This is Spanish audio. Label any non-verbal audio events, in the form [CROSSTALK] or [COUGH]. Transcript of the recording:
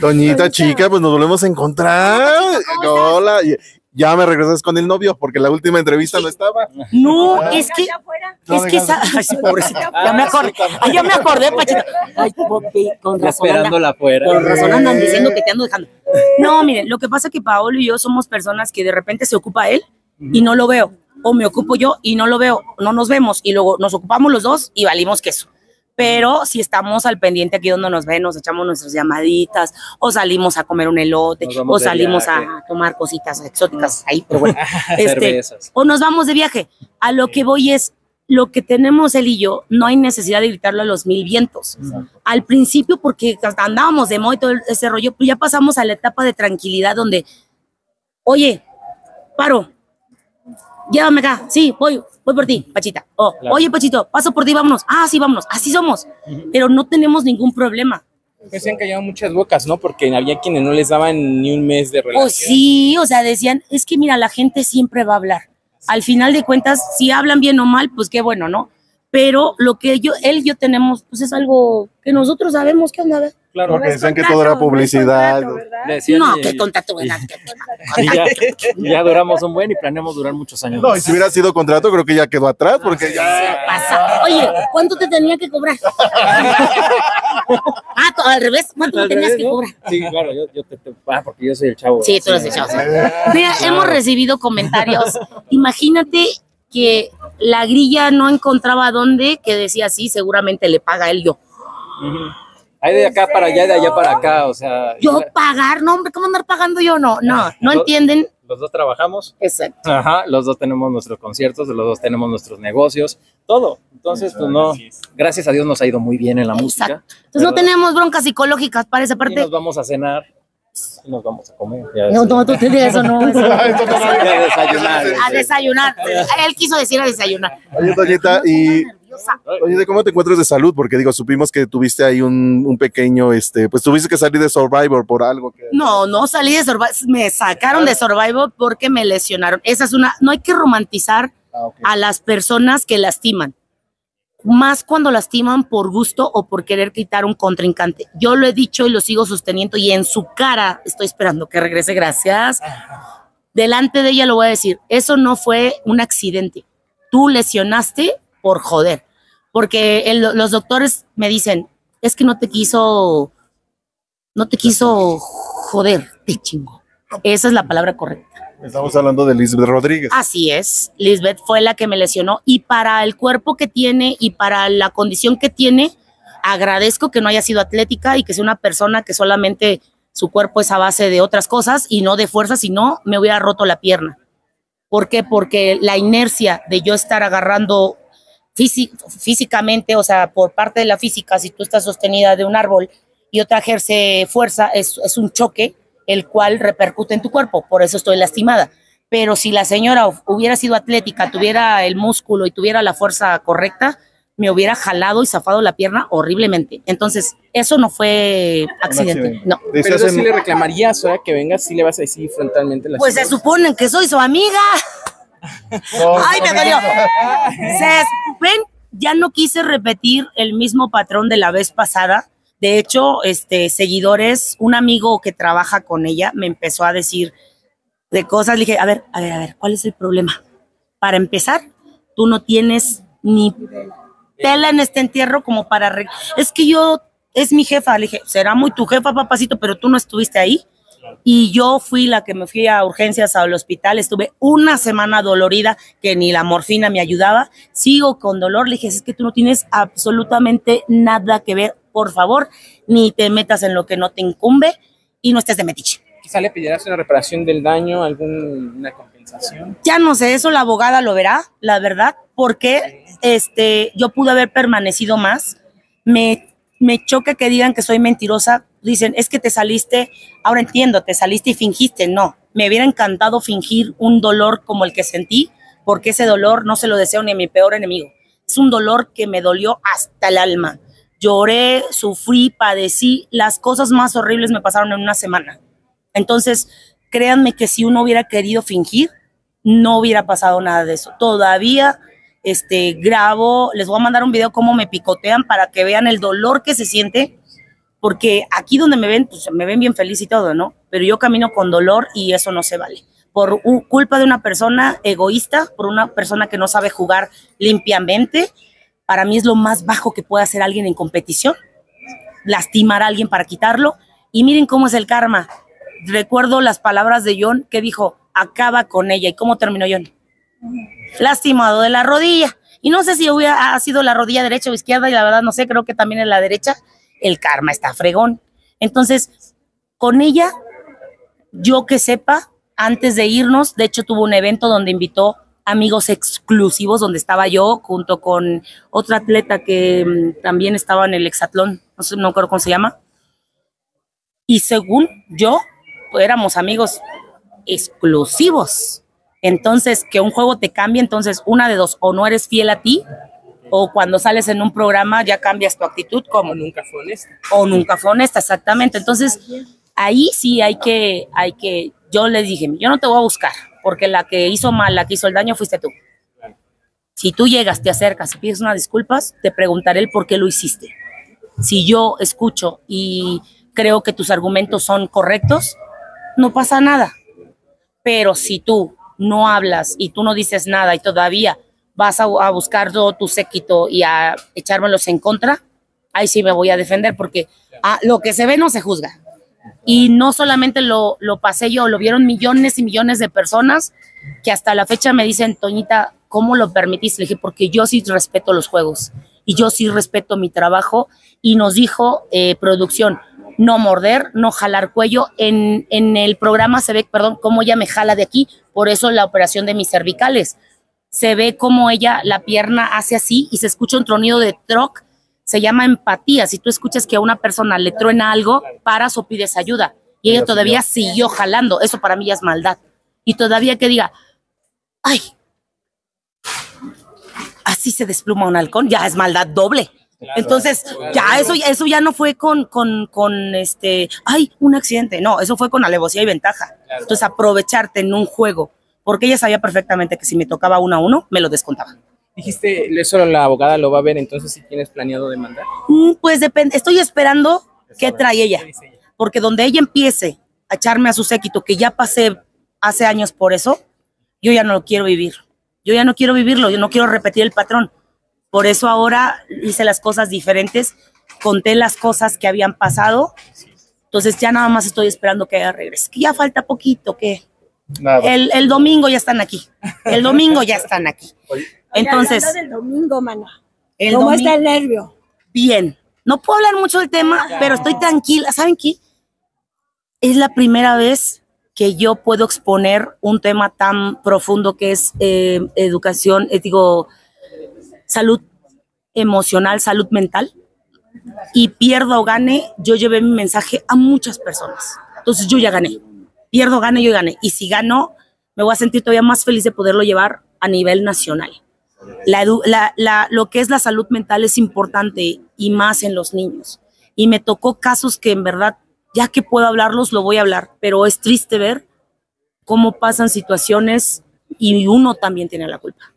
Doñita chica, pues nos volvemos a encontrar. Hola. Ya me regresas con el novio porque la última entrevista no estaba. No, es que es que esa, ay, sí, pobrecita, ya me acordé, ay, ya me acordé, Pachita. Ay, con razón. Esperándola afuera. Con razón andan diciendo que te ando dejando. No, miren, lo que pasa es que Paolo y yo somos personas que de repente se ocupa él y no lo veo. O me ocupo yo y no lo veo. No nos vemos. Y luego nos ocupamos los dos y valimos queso. Pero si estamos al pendiente aquí donde nos ven, nos echamos nuestras llamaditas, o salimos a comer un elote, o salimos viaje. a tomar cositas exóticas ahí, pero bueno. [LAUGHS] este, o nos vamos de viaje. A lo que voy es, lo que tenemos él y yo, no hay necesidad de gritarlo a los mil vientos. Al principio, porque andábamos de moda y todo ese rollo, pues ya pasamos a la etapa de tranquilidad donde, oye, paro, llévame acá, sí, voy, voy por ti, Pachita. O, Claro. oye, Pachito, paso por ti, vámonos. Ah, sí, vámonos, así somos. Pero no tenemos ningún problema. Que se han callado muchas bocas, ¿no? Porque había quienes no les daban ni un mes de relación. Pues sí, o sea, decían, es que mira, la gente siempre va a hablar. Al final de cuentas, si hablan bien o mal, pues qué bueno, ¿no? Pero lo que yo, él y yo tenemos, pues es algo que nosotros sabemos que onda. Claro. Porque decían que todo era publicidad. Decían No, y- que contrato, ¿verdad? [LAUGHS] y ya, y ya duramos un buen y planeamos durar muchos años. No, y si hubiera sido contrato, creo que ya quedó atrás, porque ya. Pasa. Oye, ¿cuánto te tenía que cobrar? [LAUGHS] ah, al revés, ¿cuánto me Al tenías revés, que ¿no? cobrar? Sí, claro, yo, yo te, te- ah, porque yo soy el chavo. Sí, tú eres el chavo. [LAUGHS] Mira, hemos recibido comentarios. Imagínate que la grilla no encontraba dónde, que decía sí, seguramente le paga él yo. Ujú. Hay de acá para allá, de allá para acá, o sea. Yo la- pagar, no, hombre, ¿cómo andar pagando yo? No, no, no Yo- entienden. los dos trabajamos. Exacto. Ajá, los dos tenemos nuestros conciertos, los dos tenemos nuestros negocios, todo. Entonces, pues no, gracias a Dios nos ha ido muy bien en la música. Exacto. Entonces no tenemos broncas psicológicas para esa Y parte. nos vamos a cenar y nos vamos a comer. ya No, no, tú tienes eso, no. [LAUGHS] eso no. Ya desayunar. A desayunar. Él quiso decir a desayunar. Oye, Doñita, y. Nerviosa. Oye, ¿cómo te encuentras de salud? Porque digo, supimos que tuviste ahí un, un pequeño, este, pues tuviste que salir de Survivor por algo que. No, no salí de Survivor. Me sacaron de Survivor porque me lesionaron. Esa es una. No hay que romantizar Ah, a las personas que lastiman. Más cuando lastiman por gusto o por querer quitar un contrincante. Yo lo he dicho y lo sigo sosteniendo y en su cara estoy esperando que regrese, gracias. Delante de ella lo voy a decir, eso no fue un accidente. Tú lesionaste por joder. Porque el- los doctores me dicen, es que no te quiso, no te quiso joder, te chingo. Esa es la palabra correcta. Estamos hablando de Lisbeth Rodríguez. Así es, Lisbeth fue la que me lesionó y para el cuerpo que tiene y para la condición que tiene, agradezco que no haya sido atlética y que sea una persona que solamente su cuerpo es a base de otras cosas y no de fuerza, sino me hubiera roto la pierna. ¿Por qué? Porque la inercia de yo estar agarrando físi- físicamente, o sea, por parte de la física, si tú estás sostenida de un árbol y otra ejerce fuerza, es, es un choque el cual repercute en tu cuerpo, por eso estoy lastimada. Pero si la señora hu- hubiera sido atlética, tuviera el músculo y tuviera la fuerza correcta, me hubiera jalado y zafado la pierna horriblemente. Entonces, eso no fue accidente. No. Pero eso sí le reclamarías, ahora que vengas, sí le vas a decir frontalmente las Pues se suponen que soy su amiga. No, ¡Ay, me no, dolió! [LAUGHS] Se, ven, ya no quise repetir el mismo patrón de la vez pasada. De hecho, este, seguidores, un amigo que trabaja con ella me empezó a decir de cosas. Le dije, a ver, a ver, a ver, ¿cuál es el problema? Para empezar, tú no tienes ni tela en este entierro como para... Es que yo, es mi jefa. Le dije, será muy tu jefa, papacito, pero tú no estuviste ahí. Y yo fui la que me fui a urgencias al hospital. Estuve una semana dolorida que ni la morfina me ayudaba. Sigo con dolor. Le dije, es que tú no tienes absolutamente nada que ver. Por favor, ni te metas en lo que no te incumbe y no estés de metiche. Quizá le pidieras una reparación del daño, alguna compensación. Ya no sé, eso la abogada lo verá, la verdad, porque este, yo pude haber permanecido más. Me, me choca que digan que soy mentirosa. Dicen, es que te saliste, ahora entiendo, te saliste y fingiste. No, me hubiera encantado fingir un dolor como el que sentí, porque ese dolor no se lo deseo ni a mi peor enemigo. Es un dolor que me dolió hasta el alma. Lloré, sufrí, padecí, las cosas más horribles me pasaron en una semana. Entonces, créanme que si uno hubiera querido fingir, no hubiera pasado nada de eso. Todavía este, grabo, les voy a mandar un video cómo me picotean para que vean el dolor que se siente porque aquí donde me ven, pues me ven bien feliz y todo, ¿no? Pero yo camino con dolor y eso no se vale. Por culpa de una persona egoísta, por una persona que no sabe jugar limpiamente, para mí es lo más bajo que puede hacer alguien en competición. Lastimar a alguien para quitarlo. Y miren cómo es el karma. Recuerdo las palabras de John que dijo, acaba con ella. ¿Y cómo terminó John? Lastimado de la rodilla. Y no sé si hubiera ha sido la rodilla derecha o izquierda, y la verdad no sé, creo que también en la derecha. El karma está fregón. Entonces, con ella, yo que sepa, antes de irnos, de hecho tuvo un evento donde invitó amigos exclusivos, donde estaba yo junto con otra atleta que mm, también estaba en el hexatlón, no sé, no creo cómo se llama. Y según yo, éramos amigos exclusivos. Entonces, que un juego te cambie, entonces una de dos, o no eres fiel a ti, o cuando sales en un programa ya cambias tu actitud, como nunca fue honesta. o nunca fue honesta, exactamente. Entonces, ahí sí hay que, hay que, yo les dije, yo no te voy a buscar, porque la que hizo mal, la que hizo el daño fuiste tú. Si tú llegas, te acercas y pides unas disculpas, te preguntaré el por qué lo hiciste. Si yo escucho y creo que tus argumentos son correctos, no pasa nada. Pero si tú no hablas y tú no dices nada y todavía vas a, a buscar todo tu séquito y a echármelos en contra, ahí sí me voy a defender porque ah, lo que se ve no se juzga. Y no solamente lo, lo pasé yo, lo vieron millones y millones de personas que hasta la fecha me dicen, Toñita, ¿cómo lo permitiste? Le dije, porque yo sí respeto los juegos y yo sí respeto mi trabajo. Y nos dijo eh, producción, no morder, no jalar cuello. En, en el programa se ve, perdón, cómo ella me jala de aquí, por eso la operación de mis cervicales. Se ve cómo ella la pierna hace así y se escucha un tronido de troc. Se llama empatía. Si tú escuchas que a una persona le truena algo, paras o pides ayuda. Y ella todavía siguió jalando. Eso para mí ya es maldad. Y todavía que diga, ay, así se despluma un halcón, ya es maldad doble. Entonces, ya eso, eso ya no fue con, con, con este, ay, un accidente. No, eso fue con alevosía y ventaja. Entonces, aprovecharte en un juego, porque ella sabía perfectamente que si me tocaba uno a uno, me lo descontaba. Dijiste, eso la abogada lo va a ver, entonces si tienes planeado demandar. Mm, Pues depende, estoy esperando qué trae ella, porque donde ella empiece a echarme a su séquito, que ya pasé hace años por eso, yo ya no lo quiero vivir. Yo ya no quiero vivirlo, yo no quiero repetir el patrón. Por eso ahora hice las cosas diferentes, conté las cosas que habían pasado. Entonces ya nada más estoy esperando que ella regrese. Que ya falta poquito, que el, el domingo ya están aquí. El domingo ya están aquí. [LAUGHS] Entonces, Oye, del domingo, mana. el ¿Cómo domingo, está el nervio? bien. No puedo hablar mucho del tema, pero estoy tranquila. ¿Saben qué? Es la primera vez que yo puedo exponer un tema tan profundo que es eh, educación, eh, digo, salud emocional, salud mental. Y pierdo o gane, yo llevé mi mensaje a muchas personas. Entonces yo ya gané. Pierdo, gane, yo gané. Y si gano, me voy a sentir todavía más feliz de poderlo llevar a nivel nacional. La la- la- lo que es la salud mental es importante y más en los niños. Y me tocó casos que en verdad, ya que puedo hablarlos, lo voy a hablar, pero es triste ver cómo pasan situaciones y uno también tiene la culpa.